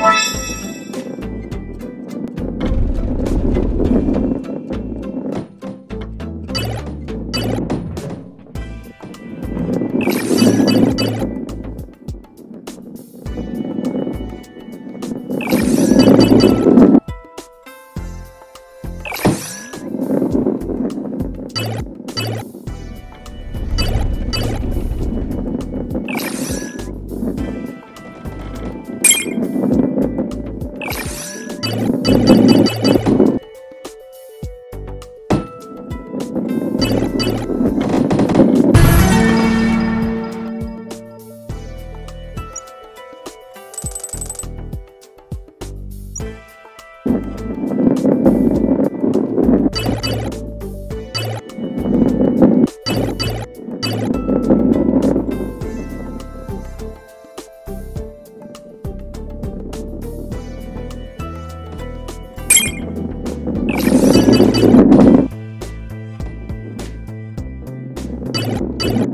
Bye. you